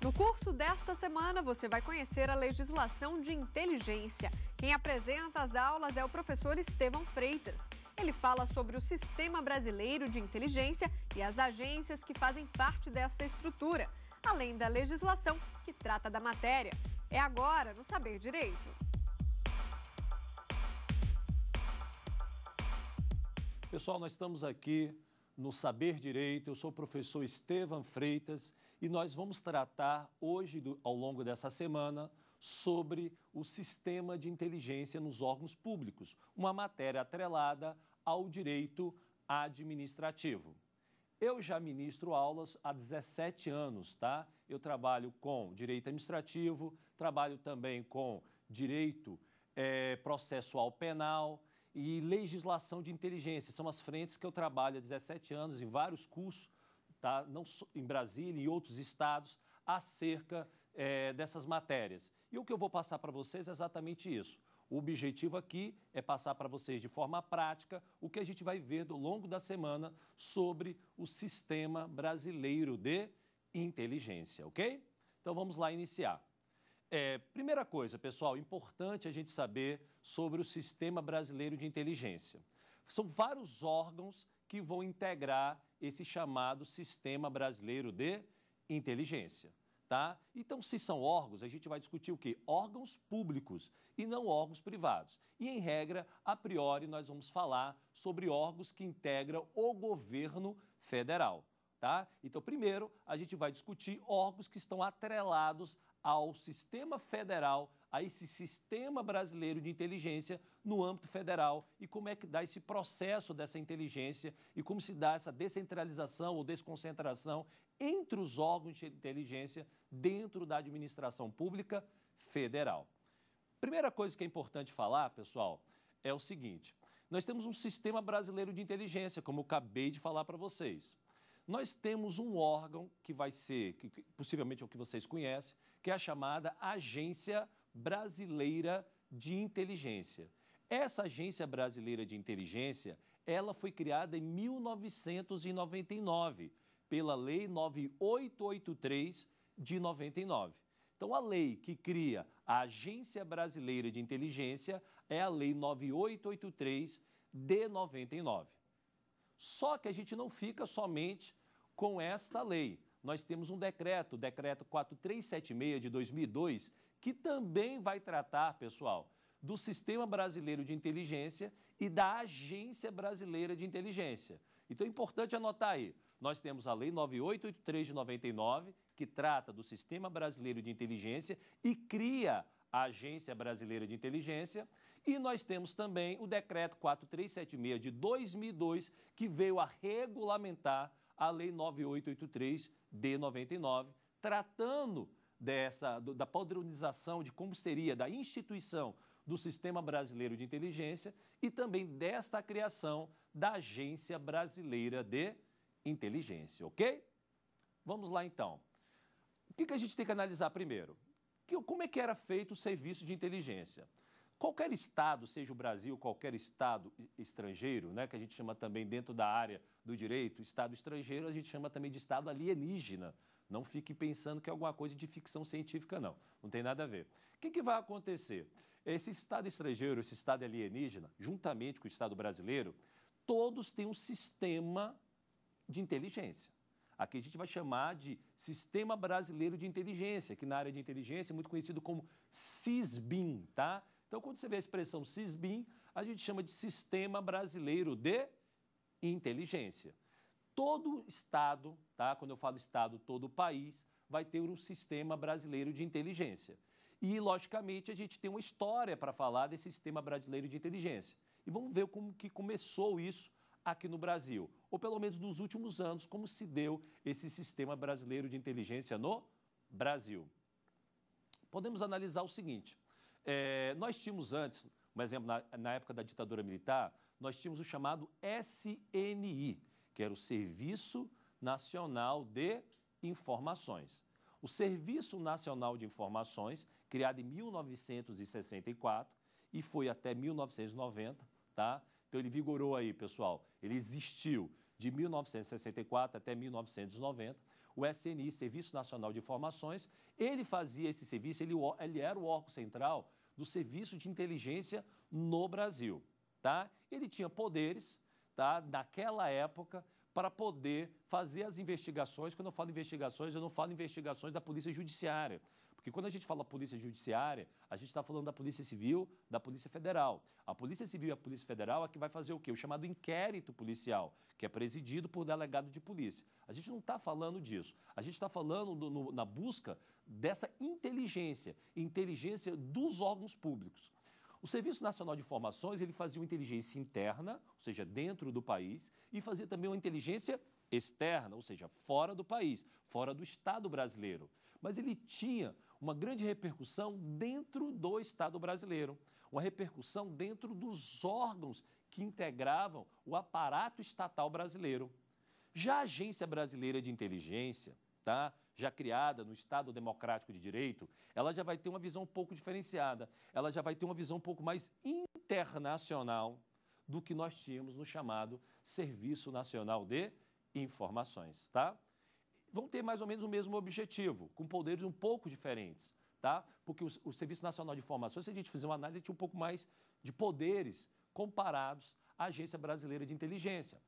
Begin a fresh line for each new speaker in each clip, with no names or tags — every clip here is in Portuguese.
No curso desta semana, você vai conhecer a legislação de inteligência. Quem apresenta as aulas é o professor Estevão Freitas. Ele fala sobre o Sistema Brasileiro de Inteligência e as agências que fazem parte dessa estrutura, além da legislação que trata da matéria. É agora no Saber Direito.
Pessoal, nós estamos aqui no Saber Direito. Eu sou o professor Estevam Freitas e nós vamos tratar hoje, do, ao longo dessa semana, sobre o sistema de inteligência nos órgãos públicos, uma matéria atrelada ao direito administrativo. Eu já ministro aulas há 17 anos, tá? Eu trabalho com direito administrativo, trabalho também com direito é, processual penal, e legislação de inteligência. São as frentes que eu trabalho há 17 anos em vários cursos, tá? não em Brasília e em outros estados, acerca é, dessas matérias. E o que eu vou passar para vocês é exatamente isso. O objetivo aqui é passar para vocês de forma prática o que a gente vai ver ao longo da semana sobre o sistema brasileiro de inteligência, ok? Então vamos lá iniciar. É, primeira coisa, pessoal, importante a gente saber sobre o Sistema Brasileiro de Inteligência. São vários órgãos que vão integrar esse chamado Sistema Brasileiro de Inteligência. Tá? Então, se são órgãos, a gente vai discutir o quê? Órgãos públicos e não órgãos privados. E, em regra, a priori, nós vamos falar sobre órgãos que integram o governo federal. Tá? Então, primeiro, a gente vai discutir órgãos que estão atrelados ao sistema federal, a esse sistema brasileiro de inteligência no âmbito federal e como é que dá esse processo dessa inteligência e como se dá essa descentralização ou desconcentração entre os órgãos de inteligência dentro da administração pública federal. Primeira coisa que é importante falar, pessoal, é o seguinte: nós temos um sistema brasileiro de inteligência, como eu acabei de falar para vocês. Nós temos um órgão que vai ser, que possivelmente é o que vocês conhecem, que é a chamada Agência Brasileira de Inteligência. Essa Agência Brasileira de Inteligência, ela foi criada em 1999 pela Lei 9883 de 99. Então, a lei que cria a Agência Brasileira de Inteligência é a Lei 9883 de 99. Só que a gente não fica somente com esta lei. Nós temos um decreto, o decreto 4376 de 2002, que também vai tratar, pessoal, do Sistema Brasileiro de Inteligência e da Agência Brasileira de Inteligência. Então é importante anotar aí. Nós temos a Lei 9883 de 99, que trata do Sistema Brasileiro de Inteligência e cria a Agência Brasileira de Inteligência, e nós temos também o Decreto 4376 de 2002, que veio a regulamentar a Lei 9883 de 99, tratando dessa da padronização de como seria da instituição do Sistema Brasileiro de Inteligência e também desta criação da Agência Brasileira de Inteligência, ok? Vamos lá então. O que, que a gente tem que analisar primeiro? Que, como é que era feito o serviço de inteligência? Qualquer estado, seja o Brasil, qualquer estado estrangeiro, né, que a gente chama também dentro da área do direito, estado estrangeiro, a gente chama também de estado alienígena. Não fique pensando que é alguma coisa de ficção científica, não. Não tem nada a ver. O que, que vai acontecer? Esse estado estrangeiro, esse estado alienígena, juntamente com o estado brasileiro, todos têm um sistema de inteligência. Aqui a gente vai chamar de Sistema Brasileiro de Inteligência, que na área de inteligência é muito conhecido como SISBIM, tá? Então, quando você vê a expressão SISBIM, a gente chama de Sistema Brasileiro de Inteligência. Todo Estado, tá? quando eu falo Estado, todo país, vai ter um Sistema Brasileiro de Inteligência. E, logicamente, a gente tem uma história para falar desse Sistema Brasileiro de Inteligência. E vamos ver como que começou isso aqui no Brasil, ou pelo menos nos últimos anos, como se deu esse Sistema Brasileiro de Inteligência no Brasil. Podemos analisar o seguinte: é, nós tínhamos antes, um exemplo, na, na época da ditadura militar, nós tínhamos o chamado SNI, que era o Serviço Nacional de Informações. O Serviço Nacional de Informações, criado em 1964 e foi até 1990, tá? Então ele vigorou aí, pessoal. Ele existiu de 1964 até 1990. o SNI, Serviço Nacional de Informações, ele fazia esse serviço, ele, ele era o órgão central do Serviço de Inteligência no Brasil. Tá? Ele tinha poderes, tá? naquela época, para poder fazer as investigações. Quando eu falo investigações, eu não falo investigações da Polícia Judiciária. Porque quando a gente fala Polícia Judiciária, a gente está falando da Polícia Civil, da Polícia Federal. A Polícia Civil e a Polícia Federal é que vai fazer o quê? O chamado inquérito policial, que é presidido por delegado de polícia. A gente não está falando disso. A gente está falando do, no, na busca dessa inteligência, inteligência dos órgãos públicos. O Serviço Nacional de Informações ele fazia uma inteligência interna, ou seja, dentro do país, e fazia também uma inteligência externa, ou seja, fora do país, fora do Estado brasileiro. Mas ele tinha uma grande repercussão dentro do Estado brasileiro, uma repercussão dentro dos órgãos que integravam o aparato estatal brasileiro. Já a Agência Brasileira de Inteligência, tá? já criada no Estado Democrático de Direito, ela já vai ter uma visão um pouco diferenciada. Ela já vai ter uma visão um pouco mais internacional do que nós tínhamos no chamado Serviço Nacional de Informações, tá? Vão ter mais ou menos o mesmo objetivo, com poderes um pouco diferentes, tá? Porque o, o Serviço Nacional de Informações, se a gente fizer uma análise, tinha um pouco mais de poderes comparados à Agência Brasileira de Inteligência.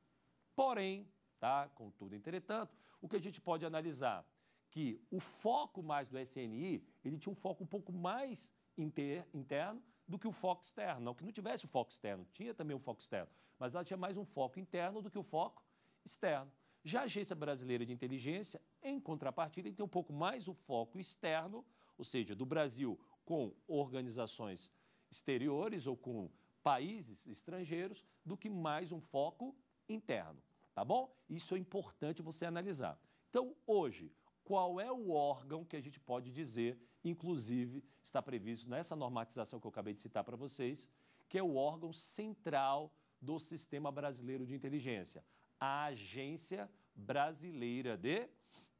Porém, tá? Contudo, entretanto, o que a gente pode analisar que o foco mais do SNI, ele tinha um foco um pouco mais inter, interno do que o foco externo. Não que não tivesse o foco externo, tinha também o foco externo, mas ela tinha mais um foco interno do que o foco externo. Já a Agência Brasileira de Inteligência, em contrapartida, tem um pouco mais o foco externo, ou seja, do Brasil com organizações exteriores ou com países estrangeiros, do que mais um foco interno, tá bom? Isso é importante você analisar. Então, hoje, qual é o órgão que a gente pode dizer, inclusive está previsto nessa normatização que eu acabei de citar para vocês, que é o órgão central do Sistema Brasileiro de Inteligência, a Agência Brasileira de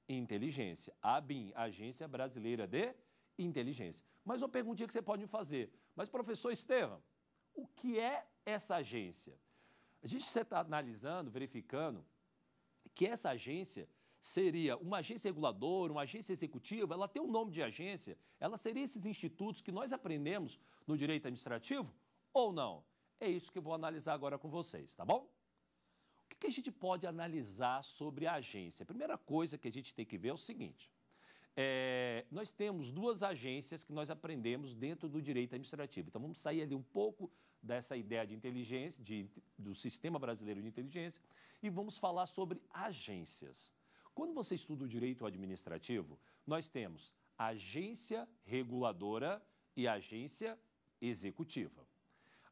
Inteligência, ABIN, Agência Brasileira de Inteligência. Mas uma perguntinha que você pode me fazer, mas professor Estevam, o que é essa agência? A gente está analisando, verificando que essa agência seria uma agência reguladora, uma agência executiva, ela tem um nome de agência, ela seria esses institutos que nós aprendemos no direito administrativo ou não? É isso que eu vou analisar agora com vocês, tá bom? O que a gente pode analisar sobre a agência? A primeira coisa que a gente tem que ver é o seguinte: é, nós temos duas agências que nós aprendemos dentro do direito administrativo. Então vamos sair ali um pouco dessa ideia de inteligência, de, do sistema brasileiro de inteligência, e vamos falar sobre agências. Quando você estuda o direito administrativo, nós temos agência reguladora e agência executiva.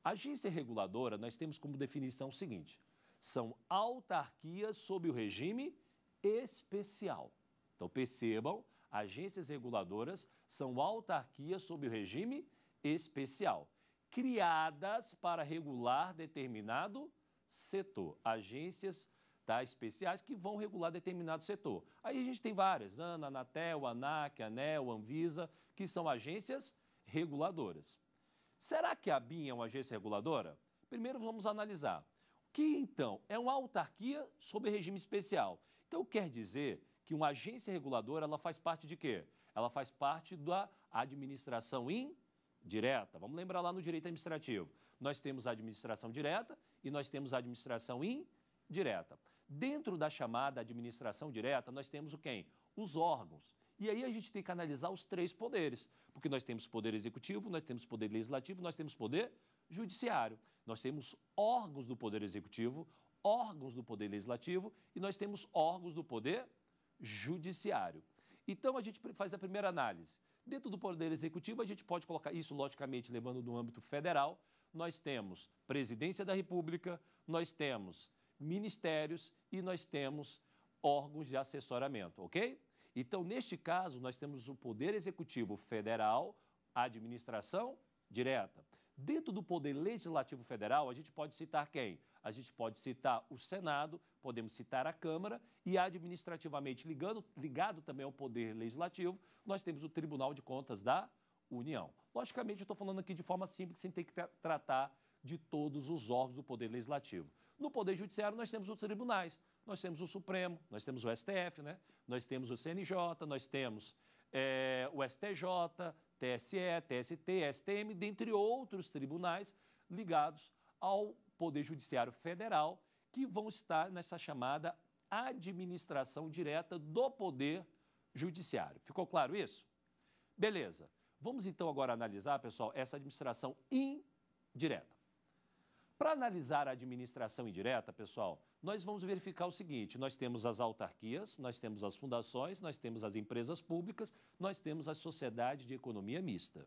agência reguladora, nós temos como definição o seguinte: são autarquias sob o regime especial. Então percebam, agências reguladoras são autarquias sob o regime especial, criadas para regular determinado setor. Agências tá, especiais que vão regular determinado setor. Aí a gente tem várias, ANA, Anatel, ANAC, ANEL, Anvisa, que são agências reguladoras. Será que a BIM é uma agência reguladora? Primeiro vamos analisar. Que então é uma autarquia sob regime especial? Então quer dizer que uma agência reguladora ela faz parte de quê? Ela faz parte da administração indireta. Vamos lembrar lá no direito administrativo. Nós temos a administração direta e nós temos a administração indireta. Dentro da chamada administração direta, nós temos o quem? Os órgãos. E aí a gente tem que analisar os três poderes, porque nós temos poder executivo, nós temos poder legislativo, nós temos poder judiciário. Nós temos órgãos do poder executivo, órgãos do poder legislativo e nós temos órgãos do poder judiciário. Então a gente faz a primeira análise. Dentro do poder executivo, a gente pode colocar isso, logicamente, levando no âmbito federal. Nós temos presidência da República, nós temos ministérios e nós temos órgãos de assessoramento, ok? Então, neste caso, nós temos o Poder Executivo Federal, administração direta. Dentro do Poder Legislativo Federal, a gente pode citar quem? A gente pode citar o Senado, podemos citar a Câmara e administrativamente ligando, ligado também ao Poder Legislativo, nós temos o Tribunal de Contas da União. Logicamente, estou falando aqui de forma simples, sem ter que tra tratar de todos os órgãos do Poder Legislativo. No Poder Judiciário, nós temos os tribunais. nós temos o Supremo, nós temos o STF, né? nós temos o CNJ, nós temos é, o STJ, TSE, TST, STM, dentre outros tribunais ligados ao Poder Judiciário Federal, que vão estar nessa chamada administração direta do Poder Judiciário. Ficou claro isso? Beleza. Vamos então agora analisar, pessoal, essa administração indireta. Para analisar a administração indireta, pessoal, nós vamos verificar o seguinte: nós temos as autarquias, nós temos as fundações, nós temos as empresas públicas, nós temos a sociedade de economia mista.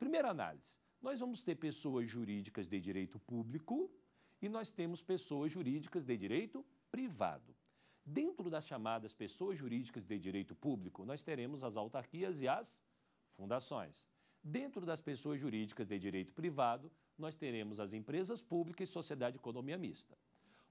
Primeira análise: nós vamos ter pessoas jurídicas de direito público e nós temos pessoas jurídicas de direito privado. Dentro das chamadas pessoas jurídicas de direito público, nós teremos as autarquias e as fundações. Dentro das pessoas jurídicas de direito privado, nós teremos as empresas públicas e sociedade de economia mista.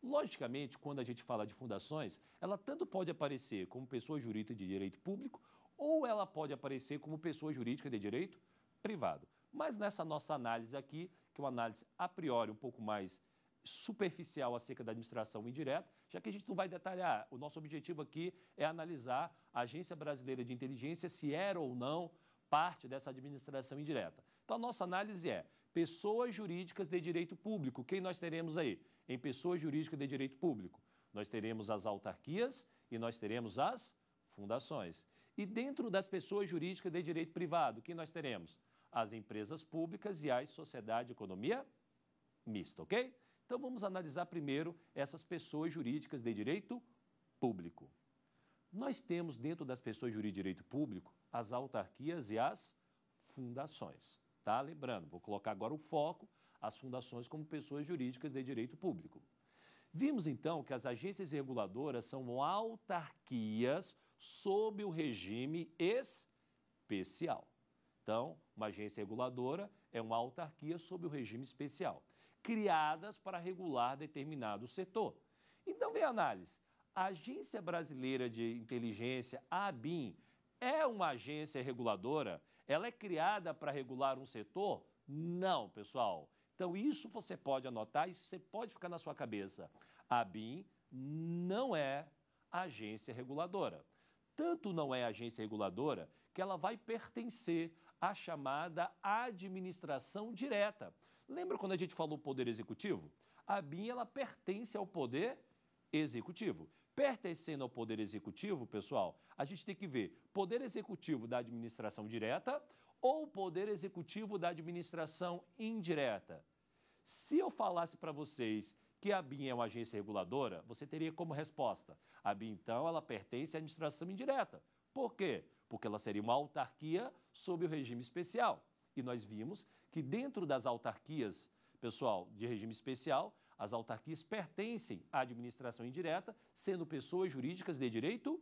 Logicamente, quando a gente fala de fundações, ela tanto pode aparecer como pessoa jurídica de direito público ou ela pode aparecer como pessoa jurídica de direito privado. Mas nessa nossa análise aqui, que é uma análise a priori um pouco mais superficial acerca da administração indireta, já que a gente não vai detalhar. O nosso objetivo aqui é analisar a Agência Brasileira de Inteligência se era ou não parte dessa administração indireta. Então, a nossa análise é pessoas jurídicas de direito público. Quem nós teremos aí? Em pessoas jurídicas de direito público, nós teremos as autarquias e nós teremos as fundações. E dentro das pessoas jurídicas de direito privado, quem nós teremos? As empresas públicas e as sociedade de economia mista, ok? Então vamos analisar primeiro essas pessoas jurídicas de direito público. Nós temos dentro das pessoas jurídicas de direito público as autarquias e as fundações. Tá? Lembrando, vou colocar agora o foco, as fundações como pessoas jurídicas de direito público. Vimos então que as agências reguladoras são autarquias sob o regime especial. Então, uma agência reguladora é uma autarquia sob o regime especial criadas para regular determinado setor. Então, vem a análise. A Agência Brasileira de Inteligência, a ABIN, é uma agência reguladora? Ela é criada para regular um setor? Não, pessoal. Então, isso você pode anotar, isso você pode ficar na sua cabeça. A ABIN não é agência reguladora. Tanto não é agência reguladora que ela vai pertencer à chamada administração direta. Lembra quando a gente falou poder executivo? A BIM ela pertence ao poder executivo. Pertencendo ao poder executivo, pessoal, a gente tem que ver poder executivo da administração direta ou poder executivo da administração indireta. Se eu falasse para vocês que a BIM é uma agência reguladora, você teria como resposta: a BIM, então, ela pertence à administração indireta. Por quê? Porque ela seria uma autarquia sob o regime especial. E nós vimos que dentro das autarquias, pessoal, de regime especial, as autarquias pertencem à administração indireta, sendo pessoas jurídicas de direito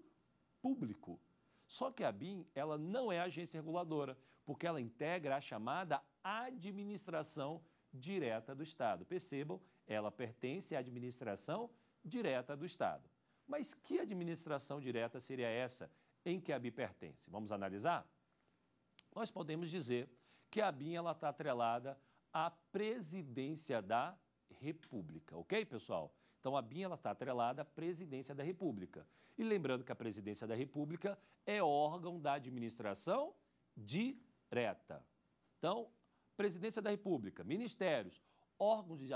público. Só que a BIM, ela não é agência reguladora, porque ela integra a chamada administração direta do Estado. Percebam, ela pertence à administração direta do Estado. Mas que administração direta seria essa em que a BIM pertence? Vamos analisar? Nós podemos dizer que a BIM está atrelada à presidência da República, ok, pessoal? Então, a BIM está atrelada à presidência da República. E lembrando que a presidência da República é órgão da administração direta. Então, presidência da República, ministérios, órgãos de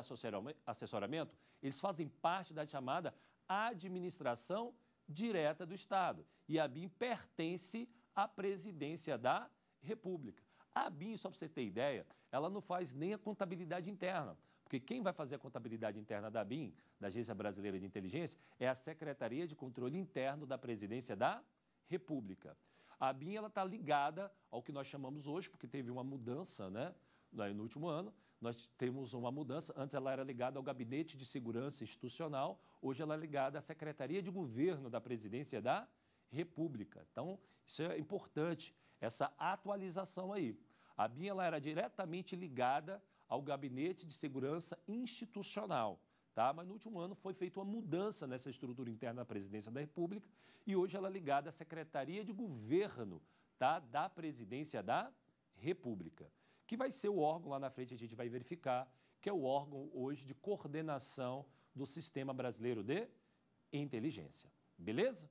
assessoramento, eles fazem parte da chamada administração direta do Estado. E a BIM pertence à presidência da República. A BIM, só para você ter ideia, ela não faz nem a contabilidade interna. Porque quem vai fazer a contabilidade interna da BIM, da Agência Brasileira de Inteligência, é a Secretaria de Controle Interno da Presidência da República. A BIM está ligada ao que nós chamamos hoje, porque teve uma mudança né, no último ano. Nós temos uma mudança. Antes ela era ligada ao Gabinete de Segurança Institucional, hoje ela é ligada à Secretaria de Governo da Presidência da República. Então, isso é importante essa atualização aí. A BIM ela era diretamente ligada ao Gabinete de Segurança Institucional. Tá? Mas no último ano foi feita uma mudança nessa estrutura interna da Presidência da República e hoje ela é ligada à Secretaria de Governo tá? da Presidência da República, que vai ser o órgão lá na frente, a gente vai verificar, que é o órgão hoje de coordenação do Sistema Brasileiro de inteligência. Beleza?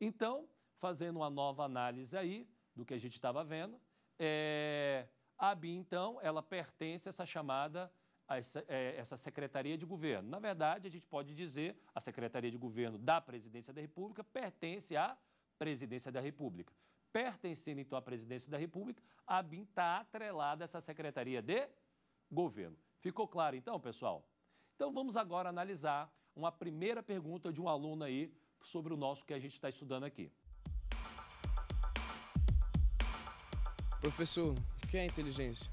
Então, fazendo uma nova análise aí do que a gente estava vendo, é, a ABI, então, ela pertence a essa chamada a essa, é, essa Secretaria de Governo. Na verdade, a gente pode dizer a Secretaria de Governo da Presidência da República pertence à Presidência da República. Pertencendo, então, à Presidência da República, a ABIN está atrelada a essa Secretaria de Governo. Ficou claro, então, pessoal? Então, vamos agora analisar uma primeira pergunta de um aluno aí sobre o nosso que a gente está estudando aqui.
Professor, o que é inteligência?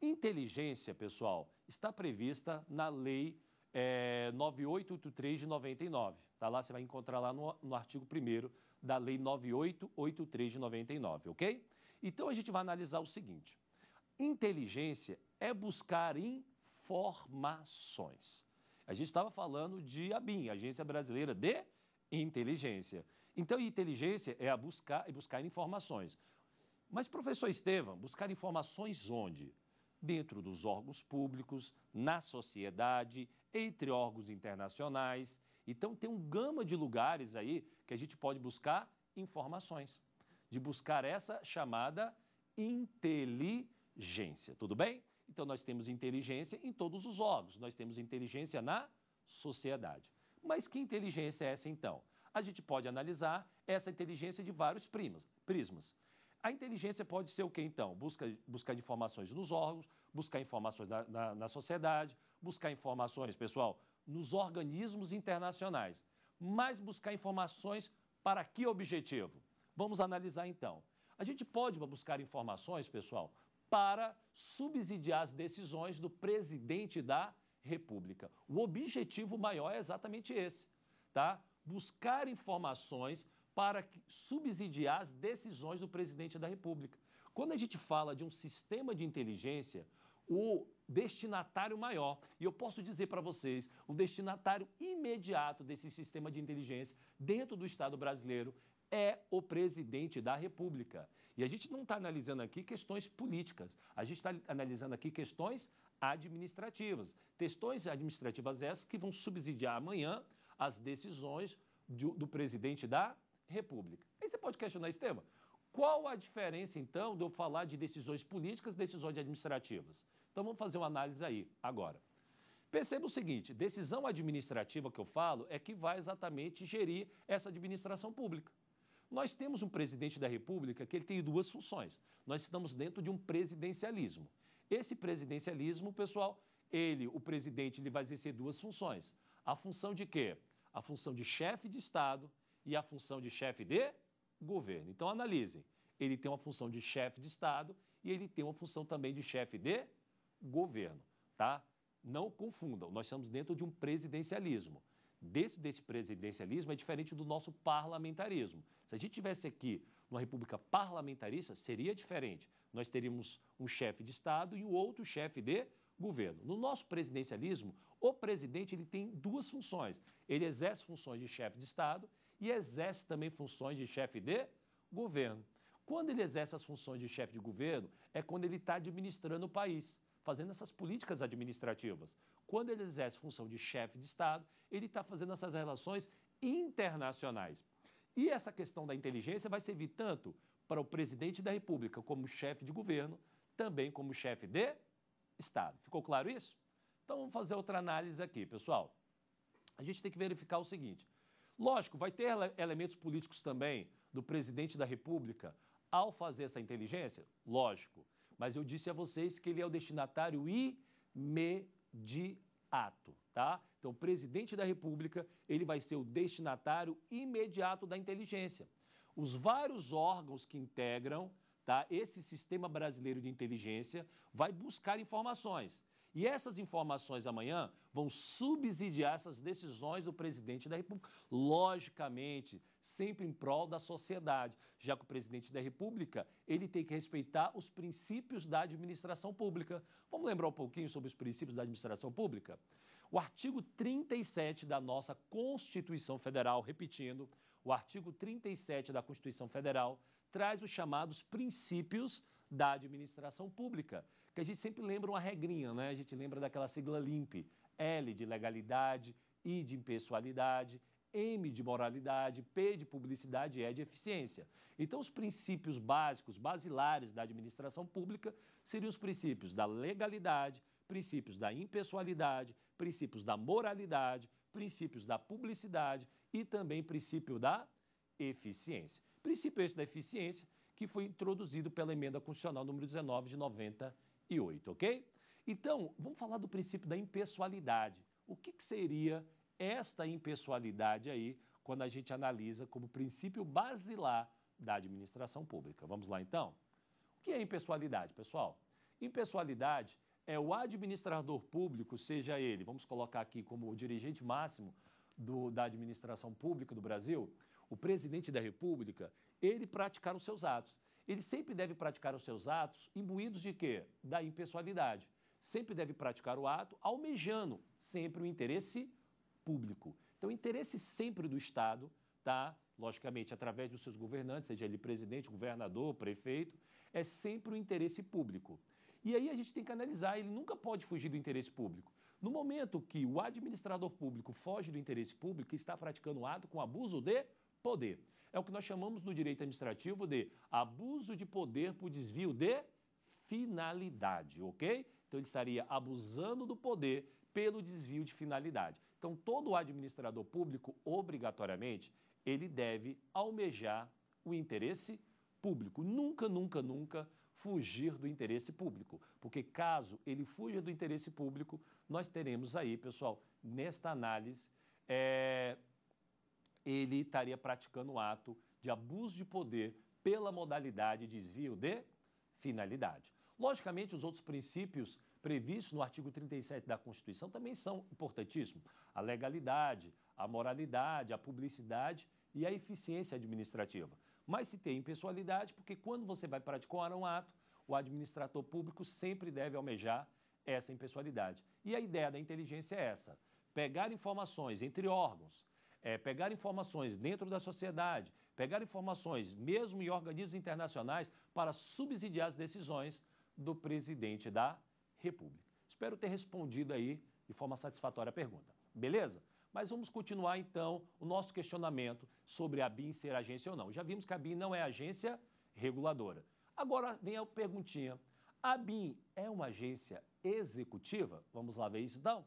Inteligência, pessoal, está prevista na Lei é, 9883 de 99. Tá lá, você vai encontrar lá no, no artigo 1 da Lei 9883 de 99, ok? Então a gente vai analisar o seguinte: inteligência é buscar informações. A gente estava falando de ABIN, Agência Brasileira de Inteligência. Então, inteligência é a buscar, é buscar informações. Mas, professor Estevam, buscar informações onde? Dentro dos órgãos públicos, na sociedade, entre órgãos internacionais. Então, tem um gama de lugares aí que a gente pode buscar informações. De buscar essa chamada inteligência. Tudo bem? Então, nós temos inteligência em todos os órgãos, nós temos inteligência na sociedade. Mas que inteligência é essa, então? A gente pode analisar essa inteligência de vários primas, prismas. A inteligência pode ser o que então? Busca, buscar informações nos órgãos, buscar informações na, na, na sociedade, buscar informações, pessoal, nos organismos internacionais. Mas buscar informações para que objetivo? Vamos analisar então. A gente pode buscar informações, pessoal, para subsidiar as decisões do presidente da República. O objetivo maior é exatamente esse, tá? Buscar informações para subsidiar as decisões do presidente da República. Quando a gente fala de um sistema de inteligência, o destinatário maior, e eu posso dizer para vocês, o destinatário imediato desse sistema de inteligência dentro do Estado brasileiro é o presidente da República. E a gente não está analisando aqui questões políticas, a gente está analisando aqui questões administrativas. Questões administrativas essas que vão subsidiar amanhã as decisões do, do presidente da República. Aí você pode questionar, Estevam, qual a diferença, então, de eu falar de decisões políticas e decisões administrativas? Então vamos fazer uma análise aí, agora. Perceba o seguinte: decisão administrativa que eu falo é que vai exatamente gerir essa administração pública. Nós temos um presidente da República que ele tem duas funções. Nós estamos dentro de um presidencialismo. Esse presidencialismo, pessoal, ele, o presidente, ele vai exercer duas funções. A função de quê? A função de chefe de Estado e a função de chefe de governo. Então, analisem. Ele tem uma função de chefe de Estado e ele tem uma função também de chefe de governo, tá? Não confundam, nós estamos dentro de um presidencialismo. Desse, desse presidencialismo é diferente do nosso parlamentarismo. Se a gente tivesse aqui numa república parlamentarista, seria diferente. Nós teríamos um chefe de Estado e o outro chefe de governo. No nosso presidencialismo, o presidente ele tem duas funções. Ele exerce funções de chefe de Estado e exerce também funções de chefe de governo. Quando ele exerce as funções de chefe de governo, é quando ele está administrando o país, fazendo essas políticas administrativas. Quando ele exerce função de chefe de Estado, ele está fazendo essas relações internacionais. E essa questão da inteligência vai servir tanto para o presidente da República como chefe de governo, também como chefe de Estado. Ficou claro isso? Então vamos fazer outra análise aqui, pessoal. A gente tem que verificar o seguinte: lógico, vai ter elementos políticos também do presidente da República ao fazer essa inteligência? Lógico. Mas eu disse a vocês que ele é o destinatário imediato, tá? Então, o presidente da República, ele vai ser o destinatário imediato da inteligência. Os vários órgãos que integram tá? esse sistema brasileiro de inteligência vai buscar informações. E essas informações amanhã vão subsidiar essas decisões do presidente da República, logicamente, sempre em prol da sociedade, já que o presidente da República ele tem que respeitar os princípios da administração pública. Vamos lembrar um pouquinho sobre os princípios da administração pública? O artigo 37 da nossa Constituição Federal, repetindo, o artigo 37 da Constituição Federal traz os chamados princípios da administração pública, que a gente sempre lembra uma regrinha, né? A gente lembra daquela sigla LIMP, L de legalidade, I de impessoalidade, M de moralidade, P de publicidade e E de eficiência. Então, os princípios básicos, basilares da administração pública seriam os princípios da legalidade, princípios da impessoalidade, princípios da moralidade, princípios da publicidade e também princípio da eficiência. Princípio esse da eficiência que foi introduzido pela emenda constitucional número 19 de 98, ok? Então, vamos falar do princípio da impessoalidade. O que, que seria esta impessoalidade aí quando a gente analisa como princípio basilar da administração pública. Vamos lá então? O que é impessoalidade, pessoal? Impessoalidade é o administrador público, seja ele, vamos colocar aqui como o dirigente máximo do, da administração pública do Brasil, o presidente da República, ele praticar os seus atos. Ele sempre deve praticar os seus atos imbuídos de quê? Da impessoalidade. Sempre deve praticar o ato almejando sempre o interesse público. Então, o interesse sempre do Estado, tá? logicamente, através dos seus governantes, seja ele presidente, governador, prefeito, é sempre o interesse público. E aí a gente tem que analisar, ele nunca pode fugir do interesse público. No momento que o administrador público foge do interesse público, está praticando um ato com abuso de poder. É o que nós chamamos no direito administrativo de abuso de poder por desvio de finalidade, ok? Então ele estaria abusando do poder pelo desvio de finalidade. Então, todo administrador público, obrigatoriamente, ele deve almejar o interesse público. Nunca, nunca, nunca fugir do interesse público. Porque caso ele fuja do interesse público, nós teremos aí, pessoal, nesta análise, é, ele estaria praticando um ato de abuso de poder pela modalidade de desvio de finalidade. Logicamente, os outros princípios previstos no artigo 37 da Constituição também são importantíssimos. A legalidade, a moralidade, a publicidade e a eficiência administrativa. Mas se tem impessoalidade, porque quando você vai praticar um ato, o administrador público sempre deve almejar essa impessoalidade. E a ideia da inteligência é essa: pegar informações entre órgãos, é, pegar informações dentro da sociedade, pegar informações mesmo em organismos internacionais para subsidiar as decisões do presidente da República. Espero ter respondido aí de forma satisfatória a pergunta. Beleza? Mas vamos continuar então o nosso questionamento sobre a BIM ser agência ou não. Já vimos que a BIM não é agência reguladora. Agora vem a perguntinha: a BIM é uma agência executiva? Vamos lá ver isso então?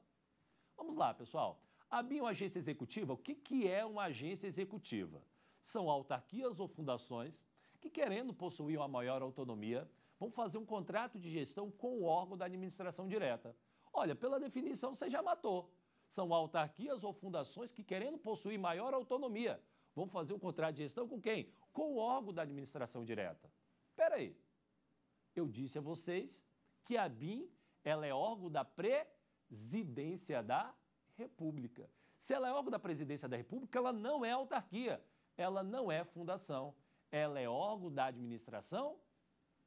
Vamos lá, pessoal. A BIM é uma agência executiva? O que, que é uma agência executiva? São autarquias ou fundações que, querendo possuir uma maior autonomia, vão fazer um contrato de gestão com o órgão da administração direta. Olha, pela definição você já matou. São autarquias ou fundações que, querendo possuir maior autonomia, vão fazer um contrato de gestão com quem? Com o órgão da administração direta. Espera aí. Eu disse a vocês que a BIM ela é órgão da presidência da República. Se ela é órgão da presidência da República, ela não é autarquia, ela não é fundação, ela é órgão da administração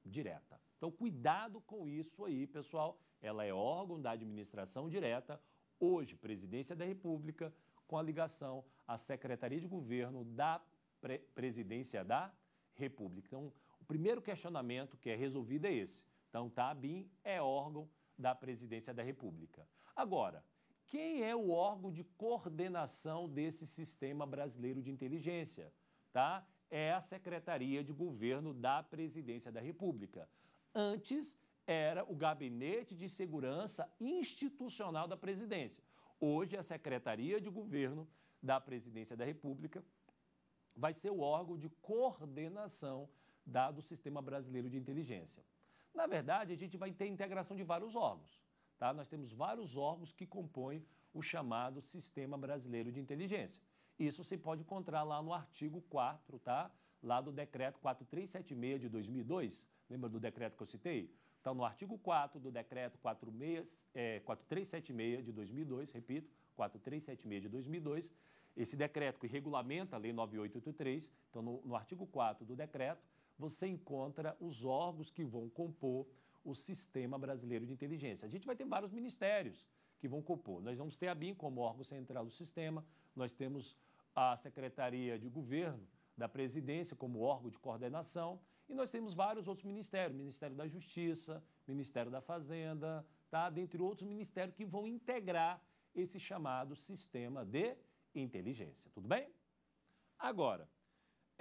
direta. Então, cuidado com isso aí, pessoal. Ela é órgão da administração direta, hoje, Presidência da República, com a ligação à Secretaria de Governo da Pre Presidência da República. Então, o primeiro questionamento que é resolvido é esse. Então, tá, a BIM é órgão da Presidência da República. Agora, quem é o órgão de coordenação desse sistema brasileiro de inteligência? Tá? é a Secretaria de Governo da Presidência da República. Antes era o Gabinete de Segurança Institucional da Presidência. Hoje, a Secretaria de Governo da Presidência da República vai ser o órgão de coordenação da, do Sistema Brasileiro de Inteligência. Na verdade, a gente vai ter integração de vários órgãos. Tá? Nós temos vários órgãos que compõem o chamado Sistema Brasileiro de Inteligência. Isso você pode encontrar lá no artigo 4, tá? Lá do decreto 4376 de 2002. Lembra do decreto que eu citei? Então, no artigo 4 do decreto 46, é, 4376 de 2002, repito, 4376 de 2002, esse decreto que regulamenta a Lei 9883, então no, no artigo 4 do decreto, você encontra os órgãos que vão compor o Sistema Brasileiro de Inteligência. A gente vai ter vários ministérios que vão compor. Nós vamos ter a BIM como órgão central do sistema, nós temos a Secretaria de Governo da Presidência como órgão de coordenação e nós temos vários outros ministérios, Ministério da Justiça, Ministério da Fazenda, tá? dentre outros ministérios que vão integrar esse chamado sistema de inteligência. Tudo bem? Agora,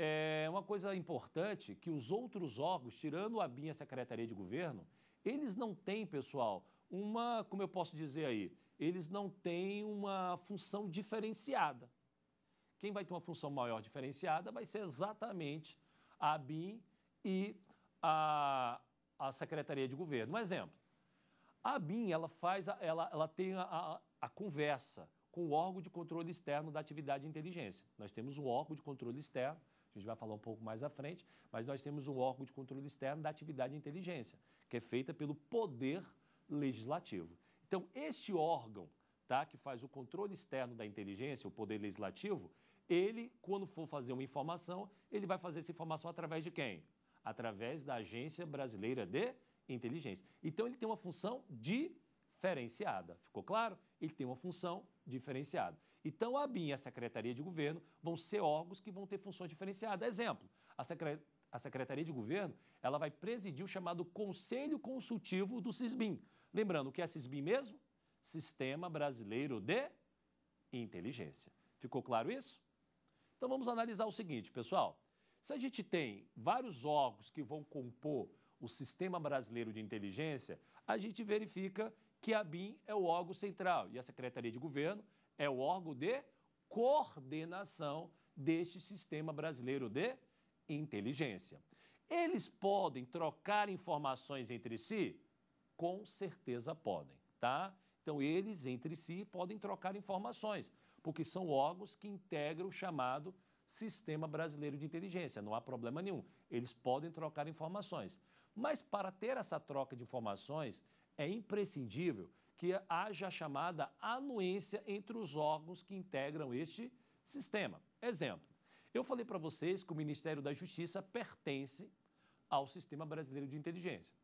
é uma coisa importante que os outros órgãos, tirando a BIM e a Secretaria de Governo, eles não têm, pessoal, uma, como eu posso dizer aí, eles não têm uma função diferenciada. Quem vai ter uma função maior diferenciada vai ser exatamente a BIM e a, a Secretaria de Governo. Um exemplo, a BIM ela faz, a, ela, ela tem a, a, a conversa com o órgão de controle externo da atividade de inteligência. Nós temos um órgão de controle externo, a gente vai falar um pouco mais à frente, mas nós temos um órgão de controle externo da atividade de inteligência, que é feita pelo Poder Legislativo. Então, este órgão tá, que faz o controle externo da inteligência, o Poder Legislativo, ele, quando for fazer uma informação, ele vai fazer essa informação através de quem? Através da Agência Brasileira de Inteligência. Então, ele tem uma função diferenciada. Ficou claro? Ele tem uma função diferenciada. Então, a BIM e a Secretaria de Governo vão ser órgãos que vão ter funções diferenciadas. Exemplo, a, Secre... a Secretaria de Governo ela vai presidir o chamado Conselho Consultivo do CISBIM. Lembrando, o que é CISBIM mesmo? Sistema Brasileiro de Inteligência. Ficou claro isso? Então, vamos analisar o seguinte, pessoal. Se a gente tem vários órgãos que vão compor o Sistema Brasileiro de Inteligência, a gente verifica que a BIM é o órgão central e a Secretaria de Governo é o órgão de coordenação deste sistema brasileiro de inteligência. Eles podem trocar informações entre si? Com certeza podem, tá? Então, eles entre si podem trocar informações, porque são órgãos que integram o chamado Sistema Brasileiro de Inteligência. Não há problema nenhum. Eles podem trocar informações. Mas para ter essa troca de informações, é imprescindível que haja a chamada anuência entre os órgãos que integram este sistema. Exemplo, eu falei para vocês que o Ministério da Justiça pertence ao Sistema Brasileiro de Inteligência.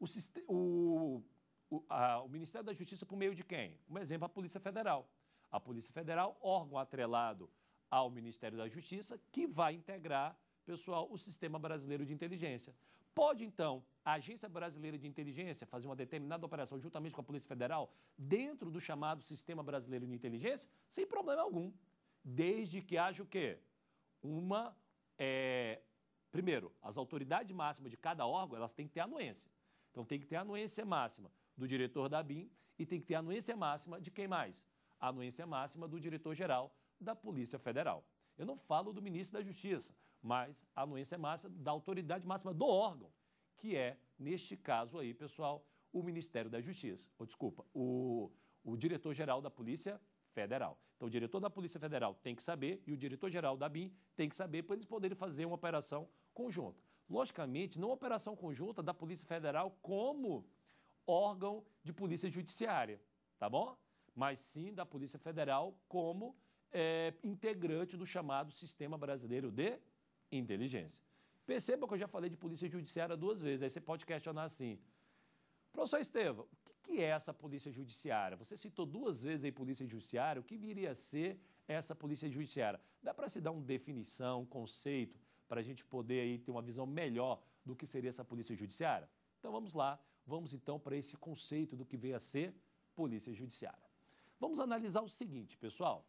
O, o, o, a, o Ministério da Justiça por meio de quem? Um exemplo, a Polícia Federal. A Polícia Federal, órgão atrelado ao Ministério da Justiça, que vai integrar, pessoal, o Sistema Brasileiro de Inteligência. Pode, então, a Agência Brasileira de Inteligência fazer uma determinada operação juntamente com a Polícia Federal dentro do chamado Sistema Brasileiro de Inteligência? Sem problema algum. Desde que haja o quê? Uma. É... Primeiro, as autoridades máximas de cada órgão elas têm que ter anuência. Então tem que ter anuência máxima do diretor da BIM e tem que ter anuência máxima de quem mais? A anuência máxima do diretor-geral da Polícia Federal. Eu não falo do ministro da Justiça, mas a anuência máxima da autoridade máxima do órgão, que é, neste caso aí, pessoal, o Ministério da Justiça, ou desculpa, o, o diretor-geral da Polícia Federal. Então, o diretor da Polícia Federal tem que saber e o diretor-geral da BIM tem que saber para eles poderem fazer uma operação conjunta. Logicamente, não operação conjunta da Polícia Federal como órgão de polícia judiciária, tá bom? Mas sim da Polícia Federal como é, integrante do chamado Sistema Brasileiro de inteligência. Perceba que eu já falei de polícia judiciária duas vezes, aí você pode questionar assim. Professor Estevam, o que é essa polícia judiciária? Você citou duas vezes aí polícia judiciária, o que viria a ser essa polícia judiciária? Dá para se dar uma definição, um conceito, para a gente poder aí ter uma visão melhor do que seria essa polícia judiciária? Então vamos lá, vamos então para esse conceito do que veio a ser polícia judiciária. Vamos analisar o seguinte, pessoal.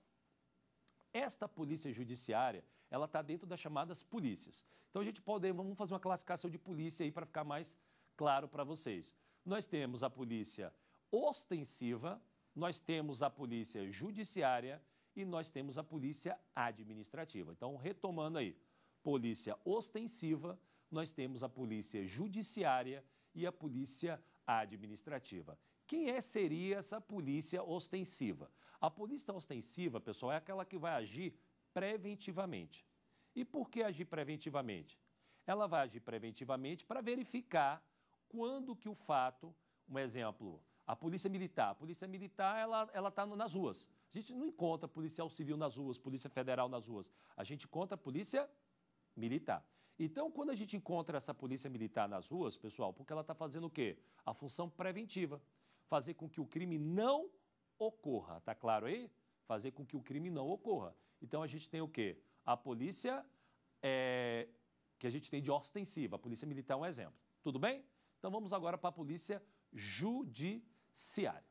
Esta polícia judiciária, ela está dentro das chamadas polícias. Então a gente pode, vamos fazer uma classificação de polícia aí para ficar mais claro para vocês. Nós temos a polícia ostensiva, nós temos a polícia judiciária e nós temos a polícia administrativa. Então, retomando aí, polícia ostensiva, nós temos a polícia judiciária e a polícia administrativa. Quem é, seria essa polícia ostensiva? A polícia ostensiva, pessoal, é aquela que vai agir preventivamente. E por que agir preventivamente? Ela vai agir preventivamente para verificar quando que o fato, um exemplo, a polícia militar. A polícia militar, ela está nas ruas. A gente não encontra policial civil nas ruas, polícia federal nas ruas. A gente encontra polícia militar. Então, quando a gente encontra essa polícia militar nas ruas, pessoal, porque ela está fazendo o quê? A função preventiva fazer com que o crime não ocorra. Tá claro aí? Fazer com que o crime não ocorra. Então a gente tem o quê? A polícia é, que a gente tem de ostensiva. A polícia militar é um exemplo. Tudo bem? Então vamos agora para a polícia judiciária.